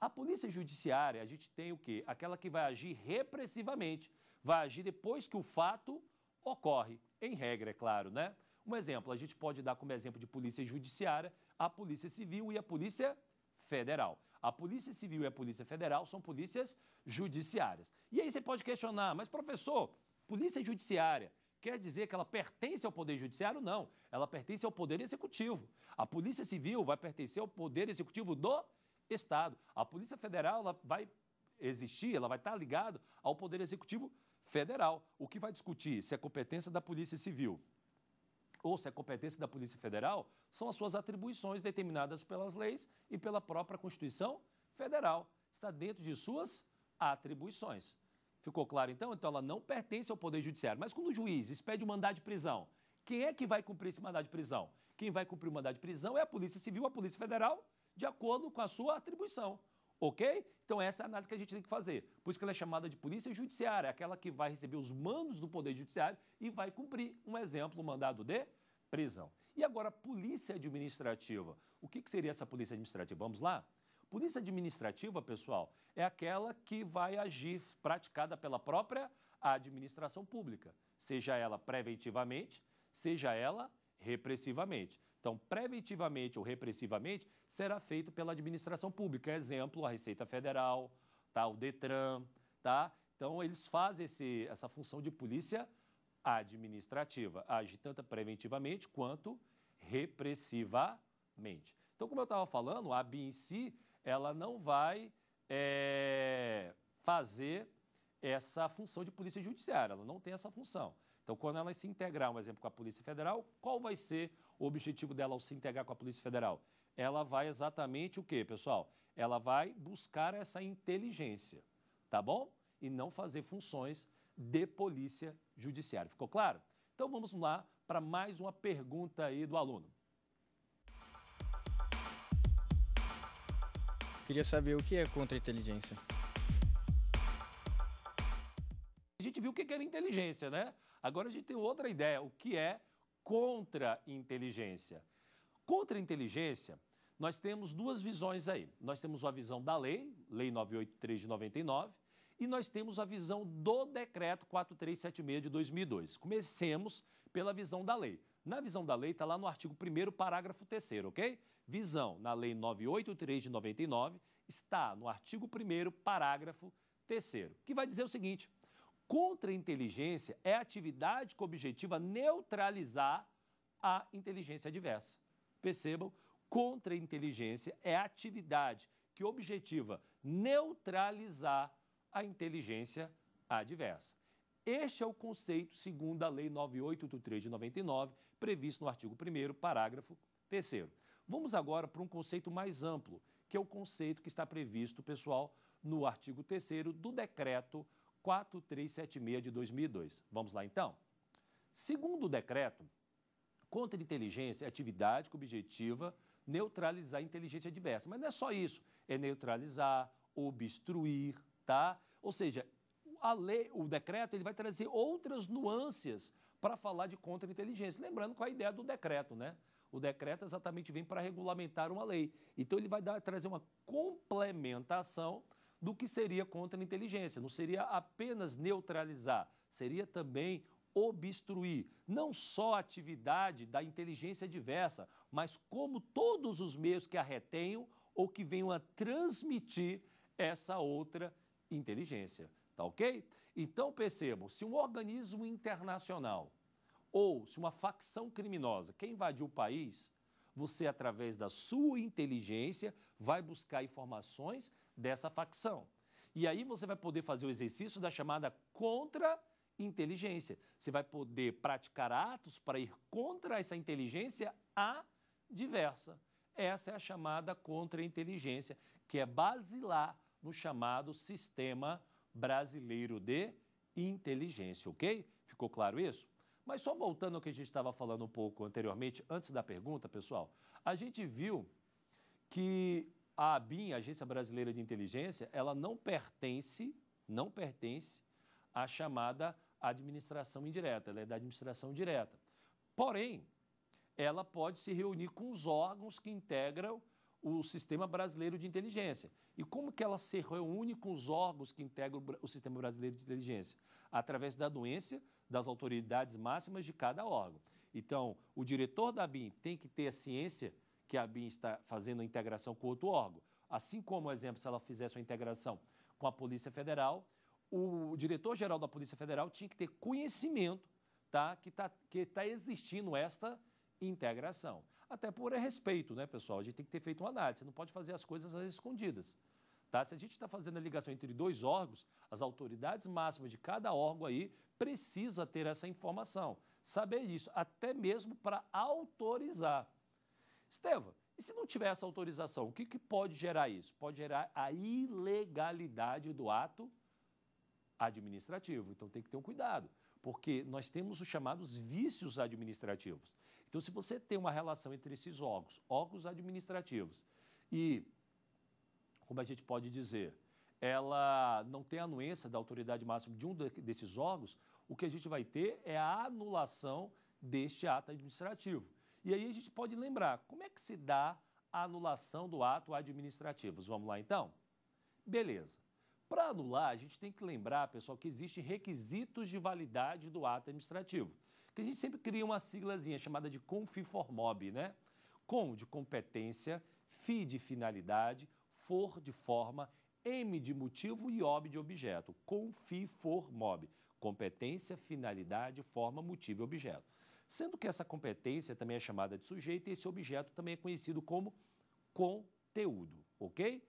A polícia judiciária, a gente tem o quê? Aquela que vai agir repressivamente, vai agir depois que o fato ocorre, em regra, é claro, né? Um exemplo, a gente pode dar como exemplo de polícia judiciária a Polícia Civil e a Polícia Federal. A Polícia Civil e a Polícia Federal são polícias judiciárias. E aí você pode questionar, mas professor, Polícia Judiciária quer dizer que ela pertence ao Poder Judiciário? Não, ela pertence ao Poder Executivo. A Polícia Civil vai pertencer ao Poder Executivo do Estado. A Polícia Federal ela vai existir, ela vai estar ligada ao Poder Executivo Federal. O que vai discutir se é competência da Polícia Civil ou se é competência da Polícia Federal são as suas atribuições determinadas pelas leis e pela própria Constituição Federal. Está dentro de suas atribuições. Ficou claro então? Então ela não pertence ao Poder Judiciário. Mas quando o juiz expede um mandado de prisão, quem é que vai cumprir esse mandado de prisão? Quem vai cumprir o mandado de prisão é a Polícia Civil, a Polícia Federal, de acordo com a sua atribuição. Ok? Então essa é a análise que a gente tem que fazer. Por isso que ela é chamada de polícia judiciária, aquela que vai receber os mandos do Poder Judiciário e vai cumprir, um exemplo, o mandado de prisão. E agora, polícia administrativa. O que, que seria essa polícia administrativa? Vamos lá? Polícia administrativa, pessoal, é aquela que vai agir praticada pela própria administração pública, seja ela preventivamente, seja ela repressivamente. Então, preventivamente ou repressivamente, será feito pela administração pública. Exemplo, a Receita Federal, tá? o Detran, tá? Então, eles fazem esse, essa função de polícia administrativa, age tanto preventivamente quanto repressivamente. Então, como eu estava falando, a ABI em si, ela não vai é, fazer essa função de polícia judiciária, ela não tem essa função. Então, quando ela se integrar, um exemplo, com a Polícia Federal, qual vai ser o objetivo dela ao se integrar com a Polícia Federal? Ela vai exatamente o quê, pessoal? Ela vai buscar essa inteligência, tá bom? E não fazer funções de polícia judiciária. Ficou claro? Então vamos lá para mais uma pergunta aí do aluno.
Queria saber o que é contra-inteligência.
A gente viu o que era inteligência, né? Agora a gente tem outra ideia, o que é contra-inteligência. Contra-inteligência, nós temos duas visões aí. Nós temos a visão da lei, Lei 983 de 99, e nós temos a visão do decreto 4376 de 2002. Comecemos pela visão da lei. Na visão da lei está lá no artigo 1 parágrafo 3 ok? Visão na lei 983 de 99 está no artigo 1 parágrafo 3 que vai dizer o seguinte: Contra-inteligência é atividade com objetivo a neutralizar a inteligência adversa. Percebam, contra-inteligência é atividade que objetiva neutralizar a inteligência adversa. Este é o conceito segundo a Lei 9883 de 99, previsto no artigo 1 parágrafo 3 Vamos agora para um conceito mais amplo, que é o conceito que está previsto, pessoal, no artigo 3 do decreto 4376 de 2002. Vamos lá então? Segundo o decreto, contra-inteligência é atividade com objetiva neutralizar a inteligência adversa. Mas não é só isso, é neutralizar, obstruir, tá? Ou seja, a lei, o decreto, ele vai trazer outras nuances para falar de contra-inteligência. Lembrando com a ideia do decreto, né? O decreto exatamente vem para regulamentar uma lei. Então ele vai dar, trazer uma complementação do que seria contra a inteligência. Não seria apenas neutralizar, seria também obstruir não só a atividade da inteligência diversa, mas como todos os meios que a retenham ou que venham a transmitir essa outra inteligência. Tá ok? Então percebam, se um organismo internacional ou se uma facção criminosa quer invadir o país, você, através da sua inteligência, vai buscar informações dessa facção. E aí você vai poder fazer o exercício da chamada contra-inteligência. Você vai poder praticar atos para ir contra essa inteligência adversa. Essa é a chamada contra-inteligência, que é basilar no chamado Sistema Brasileiro de Inteligência, ok? Ficou claro isso? Mas só voltando ao que a gente estava falando um pouco anteriormente, antes da pergunta, pessoal, a gente viu que a ABIN, a Agência Brasileira de Inteligência, ela não pertence, não pertence à chamada administração indireta, ela é da administração direta. Porém, ela pode se reunir com os órgãos que integram o Sistema Brasileiro de Inteligência. E como que ela se reúne com os órgãos que integram o Sistema Brasileiro de Inteligência? Através da anuência das autoridades máximas de cada órgão. Então, o diretor da BIM tem que ter a ciência que a BIM está fazendo a integração com outro órgão. Assim como, exemplo, se ela fizesse uma integração com a Polícia Federal, o diretor-geral da Polícia Federal tinha que ter conhecimento tá, que está que tá existindo esta integração. Até por respeito, né, pessoal? A gente tem que ter feito uma análise, você não pode fazer as coisas às escondidas. Tá? Se a gente está fazendo a ligação entre dois órgãos, as autoridades máximas de cada órgão aí precisa ter essa informação, saber isso, até mesmo para autorizar. Estevam, e se não tiver essa autorização, o que, que pode gerar isso? Pode gerar a ilegalidade do ato administrativo. Então tem que ter um cuidado, porque nós temos os chamados vícios administrativos. Então, se você tem uma relação entre esses órgãos, órgãos administrativos, e, como a gente pode dizer, ela não tem anuência da autoridade máxima de um desses órgãos, o que a gente vai ter é a anulação deste ato administrativo. E aí a gente pode lembrar, como é que se dá a anulação do ato administrativo? Vamos lá então? Beleza. Para anular, a gente tem que lembrar, pessoal, que existem requisitos de validade do ato administrativo que a gente sempre cria uma siglazinha chamada de CONFIFORMOB, né? COM de competência, FI de finalidade, FOR de forma, M de motivo e OB de objeto. CONFIFORMOB, competência, finalidade, forma, motivo e objeto. Sendo que essa competência também é chamada de sujeito e esse objeto também é conhecido como conteúdo, ok?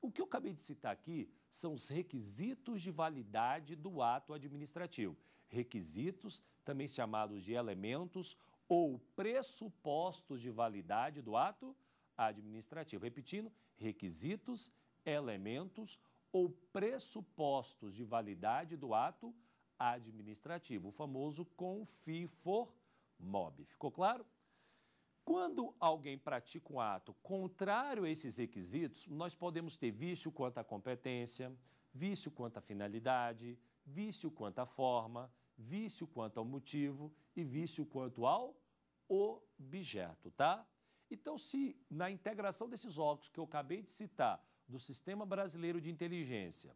O que eu acabei de citar aqui são os requisitos de validade do ato administrativo. Requisitos, também chamados de elementos ou pressupostos de validade do ato administrativo. Repetindo, requisitos, elementos ou pressupostos de validade do ato administrativo, o famoso confifor-mob. Ficou claro? Quando alguém pratica um ato contrário a esses requisitos, nós podemos ter vício quanto à competência, vício quanto à finalidade, vício quanto à forma, vício quanto ao motivo e vício quanto ao objeto, tá? Então, se na integração desses órgãos que eu acabei de citar, do Sistema Brasileiro de Inteligência,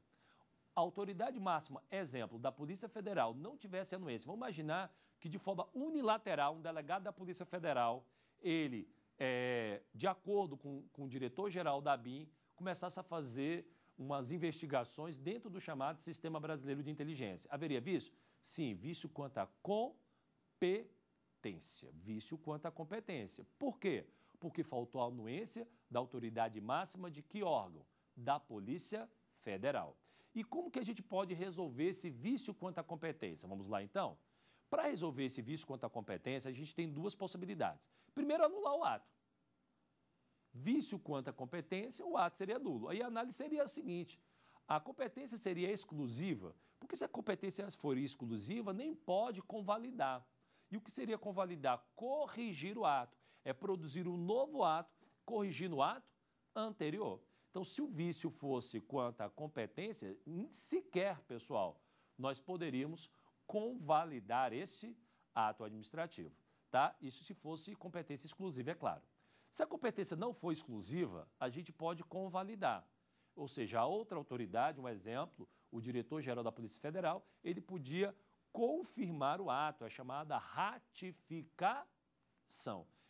a autoridade máxima, exemplo, da Polícia Federal, não tivesse anuência, vamos imaginar que de forma unilateral, um delegado da Polícia Federal ele, é, de acordo com, com o diretor-geral da BIM, começasse a fazer umas investigações dentro do chamado Sistema Brasileiro de Inteligência. Haveria vício? Sim, vício quanto à competência. Vício quanto à competência. Por quê? Porque faltou a anuência da autoridade máxima de que órgão? Da Polícia Federal. E como que a gente pode resolver esse vício quanto à competência? Vamos lá então? Para resolver esse vício quanto à competência, a gente tem duas possibilidades. Primeiro, anular o ato. Vício quanto à competência, o ato seria nulo. Aí a análise seria a seguinte: a competência seria exclusiva, porque se a competência for exclusiva, nem pode convalidar. E o que seria convalidar? Corrigir o ato. É produzir um novo ato, corrigindo o ato anterior. Então, se o vício fosse quanto à competência, sequer, pessoal, nós poderíamos convalidar esse ato administrativo, tá? Isso se fosse competência exclusiva, é claro. Se a competência não for exclusiva, a gente pode convalidar. Ou seja, a outra autoridade, um exemplo, o diretor-geral da Polícia Federal, ele podia confirmar o ato, é chamada ratificação.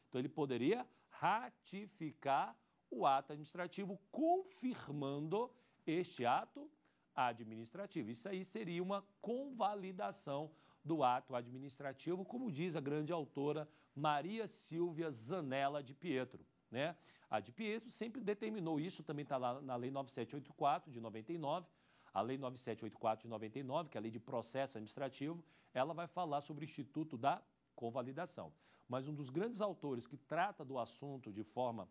Então, ele poderia ratificar o ato administrativo, confirmando este ato administrativo. Isso aí seria uma convalidação do ato administrativo, como diz a grande autora Maria Silvia Zanella de Pietro. Né? A de Pietro sempre determinou isso, também está lá na Lei 9784 de 99. A Lei 9784 de 99, que é a Lei de Processo Administrativo, ela vai falar sobre o Instituto da Convalidação. Mas um dos grandes autores que trata do assunto de forma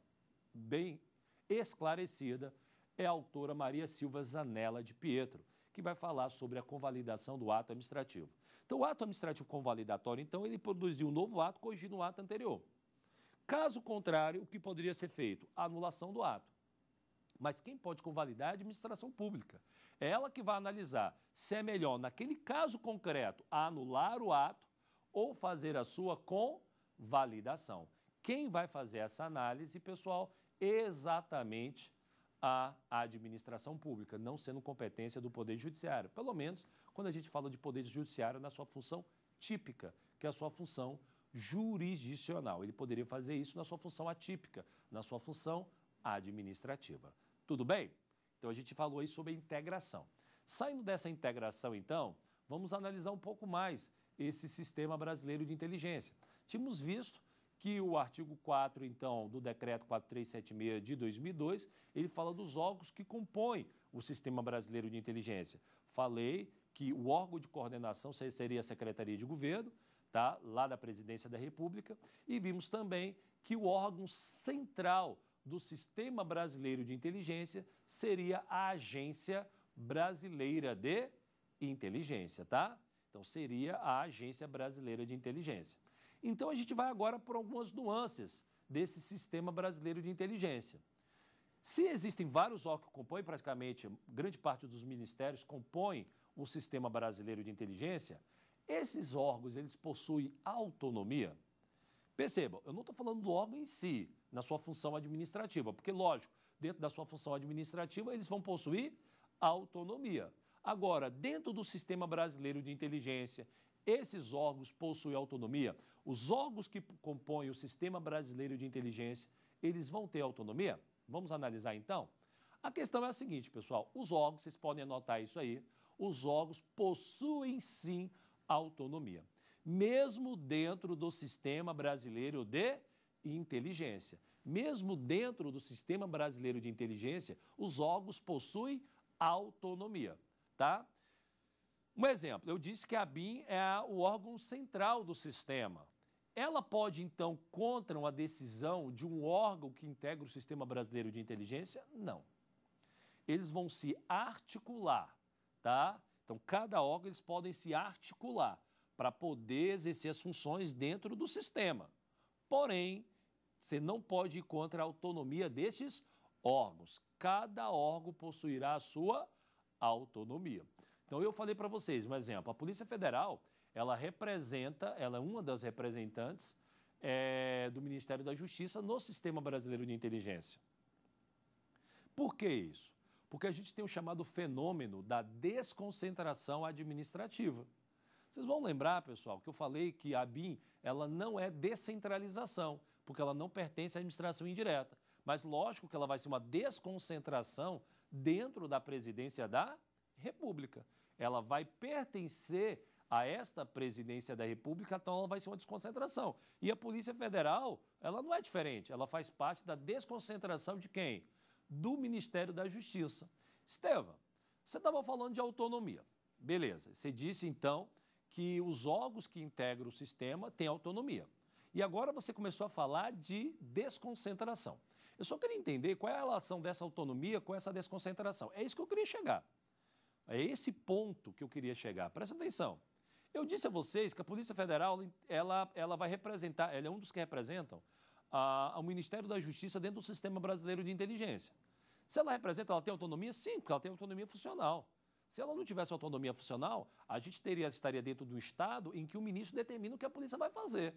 bem esclarecida é a autora Maria Silva Zanella de Pietro, que vai falar sobre a convalidação do ato administrativo. Então, o ato administrativo convalidatório, então, ele produziu um novo ato corrigindo o ato anterior. Caso contrário, o que poderia ser feito? A anulação do ato. Mas quem pode convalidar é a administração pública. É ela que vai analisar se é melhor, naquele caso concreto, anular o ato ou fazer a sua convalidação. Quem vai fazer essa análise, pessoal, exatamente a administração pública, não sendo competência do Poder Judiciário. Pelo menos quando a gente fala de Poder Judiciário na sua função típica, que é a sua função jurisdicional. Ele poderia fazer isso na sua função atípica, na sua função administrativa. Tudo bem? Então a gente falou aí sobre a integração. Saindo dessa integração, então, vamos analisar um pouco mais esse sistema brasileiro de inteligência. Tínhamos visto que o artigo 4, então, do decreto 4376 de 2002, ele fala dos órgãos que compõem o sistema brasileiro de inteligência. Falei que o órgão de coordenação seria a Secretaria de Governo, tá? lá da Presidência da República, e vimos também que o órgão central do Sistema Brasileiro de Inteligência seria a Agência Brasileira de Inteligência, tá? Então seria a Agência Brasileira de Inteligência. Então a gente vai agora por algumas nuances desse Sistema Brasileiro de Inteligência. Se existem vários órgãos que compõem, praticamente grande parte dos ministérios compõem o Sistema Brasileiro de Inteligência, esses órgãos eles possuem autonomia. Perceba, eu não estou falando do órgão em si, na sua função administrativa, porque, lógico, dentro da sua função administrativa, eles vão possuir autonomia. Agora, dentro do sistema brasileiro de inteligência, esses órgãos possuem autonomia. Os órgãos que compõem o sistema brasileiro de inteligência, eles vão ter autonomia? Vamos analisar então? A questão é a seguinte, pessoal: os órgãos, vocês podem anotar isso aí, os órgãos possuem sim autonomia, mesmo dentro do sistema brasileiro de inteligência. Mesmo dentro do sistema brasileiro de inteligência, os órgãos possuem autonomia, tá? Um exemplo, eu disse que a BIM é o órgão central do sistema. Ela pode, então, contra uma decisão de um órgão que integra o sistema brasileiro de inteligência? Não. Eles vão se articular, tá? Então, cada órgão eles podem se articular para poder exercer as funções dentro do sistema. Porém, você não pode ir contra a autonomia desses órgãos. Cada órgão possuirá a sua autonomia. Então, eu falei para vocês um exemplo. A Polícia Federal, ela representa, ela é uma das representantes é, do Ministério da Justiça no sistema brasileiro de inteligência. Por que isso? Porque a gente tem o chamado fenômeno da desconcentração administrativa. Vocês vão lembrar, pessoal, que eu falei que a BIM ela não é descentralização, porque ela não pertence à administração indireta. Mas lógico que ela vai ser uma desconcentração dentro da presidência da República. Ela vai pertencer a esta presidência da República, então ela vai ser uma desconcentração. E a Polícia Federal, ela não é diferente, ela faz parte da desconcentração de quem? do Ministério da Justiça. Estevam, você estava falando de autonomia. Beleza. Você disse então que os órgãos que integram o sistema têm autonomia. E agora você começou a falar de desconcentração. Eu só queria entender qual é a relação dessa autonomia com essa desconcentração. É isso que eu queria chegar. É esse ponto que eu queria chegar. Presta atenção. Eu disse a vocês que a Polícia Federal ela, ela vai representar, ela é um dos que representam ao Ministério da Justiça dentro do sistema brasileiro de inteligência. Se ela representa, ela tem autonomia? Sim, porque ela tem autonomia funcional. Se ela não tivesse autonomia funcional, a gente teria, estaria dentro do Estado em que o ministro determina o que a polícia vai fazer.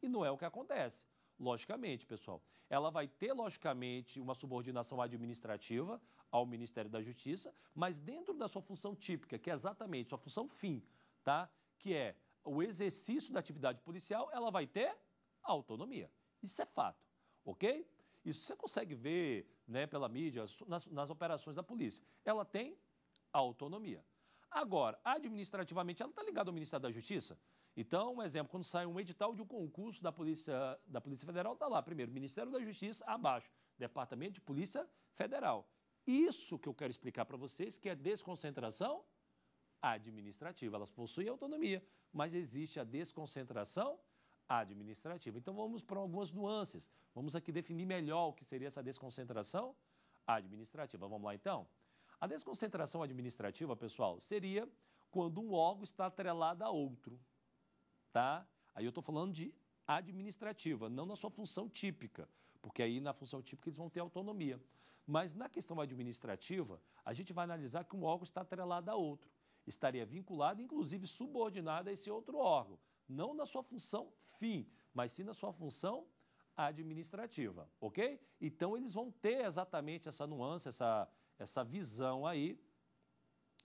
E não é o que acontece. Logicamente, pessoal. Ela vai ter, logicamente, uma subordinação administrativa ao Ministério da Justiça, mas dentro da sua função típica, que é exatamente sua função fim, tá? que é o exercício da atividade policial, ela vai ter autonomia. Isso é fato, ok? Isso você consegue ver né, pela mídia, nas, nas operações da polícia. Ela tem autonomia. Agora, administrativamente, ela está ligada ao Ministério da Justiça? Então, um exemplo, quando sai um edital de um concurso da Polícia, da Polícia Federal, está lá, primeiro, Ministério da Justiça, abaixo, Departamento de Polícia Federal. Isso que eu quero explicar para vocês, que é desconcentração administrativa. Elas possuem autonomia, mas existe a desconcentração administrativa. Então vamos para algumas nuances. Vamos aqui definir melhor o que seria essa desconcentração administrativa. Vamos lá então? A desconcentração administrativa, pessoal, seria quando um órgão está atrelado a outro, tá? Aí eu estou falando de administrativa, não na sua função típica, porque aí na função típica eles vão ter autonomia. Mas na questão administrativa, a gente vai analisar que um órgão está atrelado a outro. Estaria vinculado, inclusive subordinado a esse outro órgão não na sua função fim, mas sim na sua função administrativa, ok? Então, eles vão ter exatamente essa nuance, essa, essa visão aí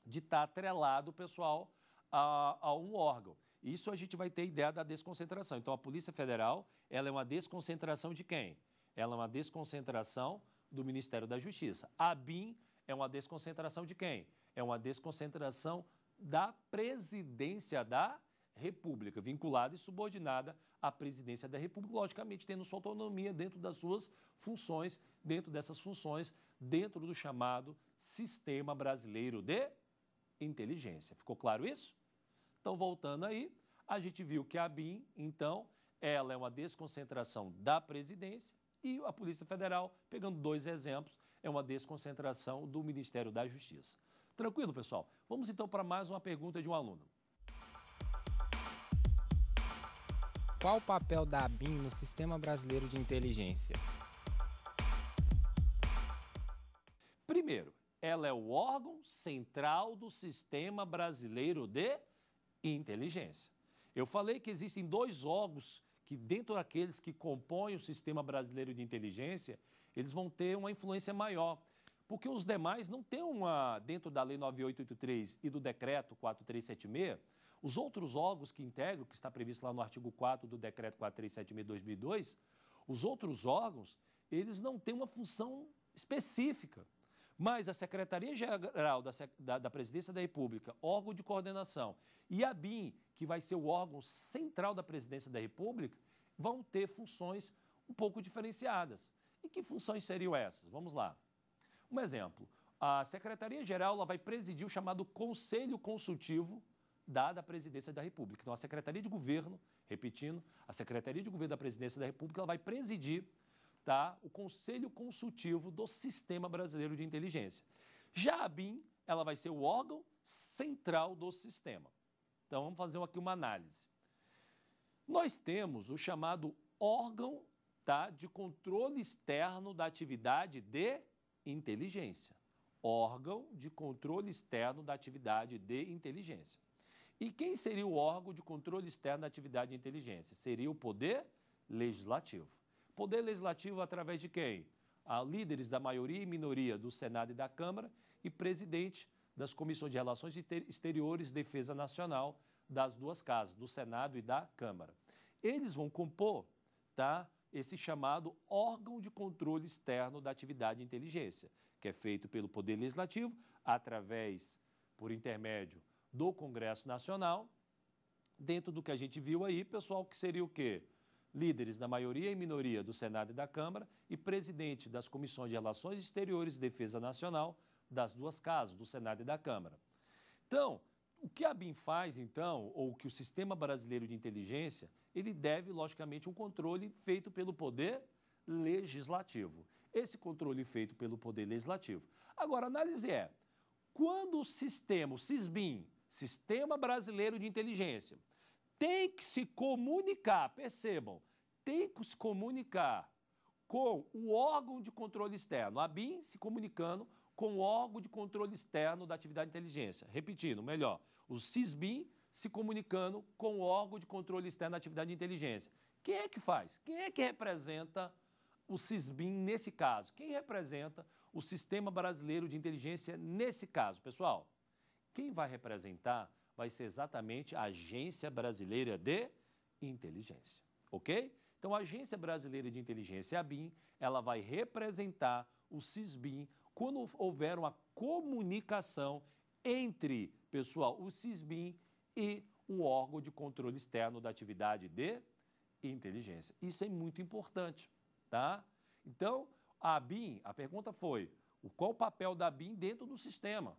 de estar tá atrelado, pessoal, a, a um órgão. Isso a gente vai ter ideia da desconcentração. Então, a Polícia Federal, ela é uma desconcentração de quem? Ela é uma desconcentração do Ministério da Justiça. A BIM é uma desconcentração de quem? É uma desconcentração da presidência da República, vinculada e subordinada à presidência da República, logicamente tendo sua autonomia dentro das suas funções, dentro dessas funções, dentro do chamado Sistema Brasileiro de Inteligência. Ficou claro isso? Então, voltando aí, a gente viu que a BIM, então, ela é uma desconcentração da presidência e a Polícia Federal, pegando dois exemplos, é uma desconcentração do Ministério da Justiça. Tranquilo, pessoal? Vamos então para mais uma pergunta de um aluno.
Qual o papel da ABIN no Sistema Brasileiro de Inteligência?
Primeiro, ela é o órgão central do Sistema Brasileiro de Inteligência. Eu falei que existem dois órgãos que, dentro daqueles que compõem o Sistema Brasileiro de Inteligência, eles vão ter uma influência maior. Porque os demais não têm uma, dentro da Lei 9883 e do Decreto 4376, os outros órgãos que integram, que está previsto lá no artigo 4 do Decreto 4376-2002, os outros órgãos, eles não têm uma função específica. Mas a Secretaria-Geral da, da, da, Presidência da República, órgão de coordenação, e a BIM, que vai ser o órgão central da Presidência da República, vão ter funções um pouco diferenciadas. E que funções seriam essas? Vamos lá. Um exemplo. A Secretaria-Geral vai presidir o chamado Conselho Consultivo da, Presidência da República. Então, a Secretaria de Governo, repetindo, a Secretaria de Governo da Presidência da República vai presidir tá, o Conselho Consultivo do Sistema Brasileiro de Inteligência. Já a BIM, ela vai ser o órgão central do sistema. Então, vamos fazer aqui uma análise. Nós temos o chamado órgão tá, de controle externo da atividade de inteligência. Órgão de controle externo da atividade de inteligência. E quem seria o órgão de controle externo da atividade de inteligência? Seria o Poder Legislativo. Poder Legislativo através de quem? A líderes da maioria e minoria do Senado e da Câmara e presidente das Comissões de Relações Exteriores e Defesa Nacional das duas casas, do Senado e da Câmara. Eles vão compor tá, esse chamado órgão de controle externo da atividade de inteligência, que é feito pelo Poder Legislativo, através, por intermédio do Congresso Nacional, dentro do que a gente viu aí, pessoal, que seria o quê? Líderes da maioria e minoria do Senado e da Câmara e presidente das comissões de Relações Exteriores e Defesa Nacional das duas casas, do Senado e da Câmara. Então, o que a BIM faz, então, ou que o Sistema Brasileiro de Inteligência, ele deve, logicamente, um controle feito pelo Poder Legislativo. Esse controle feito pelo Poder Legislativo. Agora, a análise é, quando o sistema, o SISBIM, Sistema Brasileiro de Inteligência, tem que se comunicar, percebam, tem que se comunicar com o órgão de controle externo, a BIM se comunicando com o órgão de controle externo da atividade de inteligência. Repetindo, melhor, o CISBIM se comunicando com o órgão de controle externo da atividade de inteligência. Quem é que faz? Quem é que representa o CISBIM nesse caso? Quem representa o Sistema Brasileiro de Inteligência nesse caso, pessoal? Quem vai representar vai ser exatamente a Agência Brasileira de Inteligência, ok? Então, a Agência Brasileira de Inteligência, a BIM, ela vai representar o CISBIM quando houver uma comunicação entre, pessoal, o CISBIM e o órgão de controle externo da atividade de inteligência. Isso é muito importante, tá? Então, a BIM, a pergunta foi, qual o papel da BIM dentro do sistema?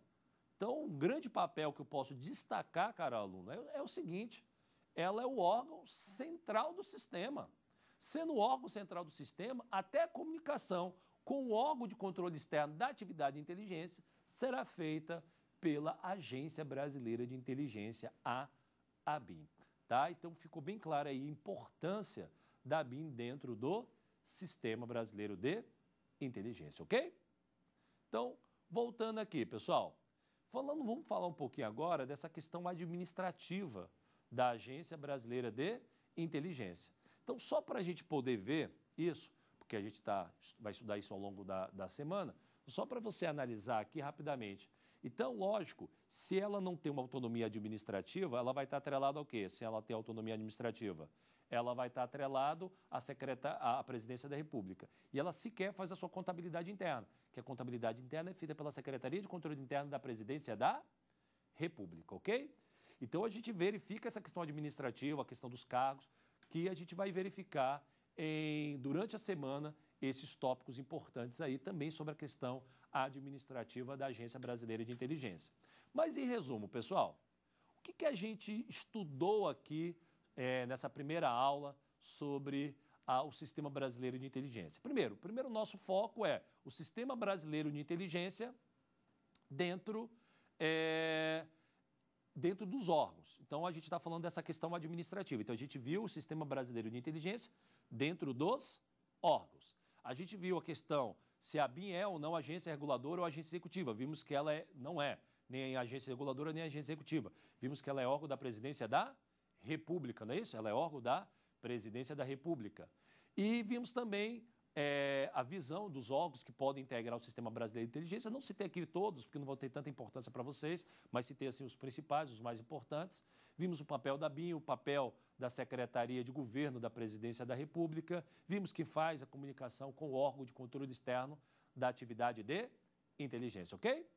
Então, um grande papel que eu posso destacar, cara aluno, é, é o seguinte: ela é o órgão central do sistema. Sendo o órgão central do sistema, até a comunicação com o órgão de controle externo da atividade de inteligência será feita pela Agência Brasileira de Inteligência, a ABIN. Tá? Então ficou bem clara aí a importância da ABIN dentro do Sistema Brasileiro de Inteligência, ok? Então, voltando aqui, pessoal. Falando, vamos falar um pouquinho agora dessa questão administrativa da Agência Brasileira de Inteligência. Então, só para a gente poder ver isso, porque a gente tá, vai estudar isso ao longo da, da semana, só para você analisar aqui rapidamente. Então, lógico, se ela não tem uma autonomia administrativa, ela vai estar atrelada ao quê? Se ela tem autonomia administrativa, ela vai estar atrelado à, secreta, à presidência da República. E ela sequer faz a sua contabilidade interna, que a contabilidade interna é feita pela Secretaria de Controle Interno da Presidência da República, ok? Então, a gente verifica essa questão administrativa, a questão dos cargos, que a gente vai verificar em, durante a semana esses tópicos importantes aí também sobre a questão administrativa da Agência Brasileira de Inteligência. Mas, em resumo, pessoal, o que, que a gente estudou aqui é, nessa primeira aula sobre a, o Sistema Brasileiro de Inteligência? Primeiro, primeiro nosso foco é o Sistema Brasileiro de Inteligência dentro, é, dentro dos órgãos. Então, a gente está falando dessa questão administrativa. Então, a gente viu o Sistema Brasileiro de Inteligência dentro dos órgãos. A gente viu a questão se a BIM é ou não agência reguladora ou agência executiva. Vimos que ela é, não é nem agência reguladora nem agência executiva. Vimos que ela é órgão da presidência da República, não é isso? Ela é órgão da presidência da República. E vimos também é, a visão dos órgãos que podem integrar o sistema brasileiro de inteligência. Não citei aqui todos, porque não vão ter tanta importância para vocês, mas citei assim, os principais, os mais importantes. Vimos o papel da BIM, o papel da Secretaria de Governo da Presidência da República. Vimos que faz a comunicação com o órgão de controle externo da atividade de inteligência, ok?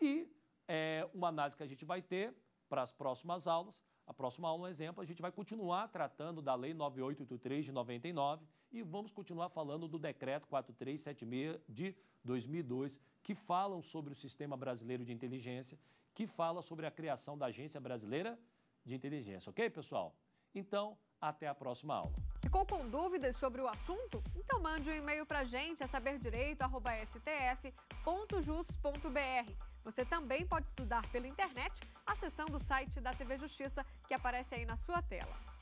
E é, uma análise que a gente vai ter para as próximas aulas. A próxima aula, um exemplo, a gente vai continuar tratando da Lei 9883 de 99 e vamos continuar falando do Decreto 4376 de 2002, que falam sobre o Sistema Brasileiro de Inteligência, que fala sobre a criação da Agência Brasileira de Inteligência, ok, pessoal? Então, até a próxima aula.
Ficou com dúvidas sobre o assunto? Então mande um e-mail para a gente a saberdireito.stf.jus.br. Você também pode estudar pela internet acessando o site da TV Justiça que aparece aí na sua tela.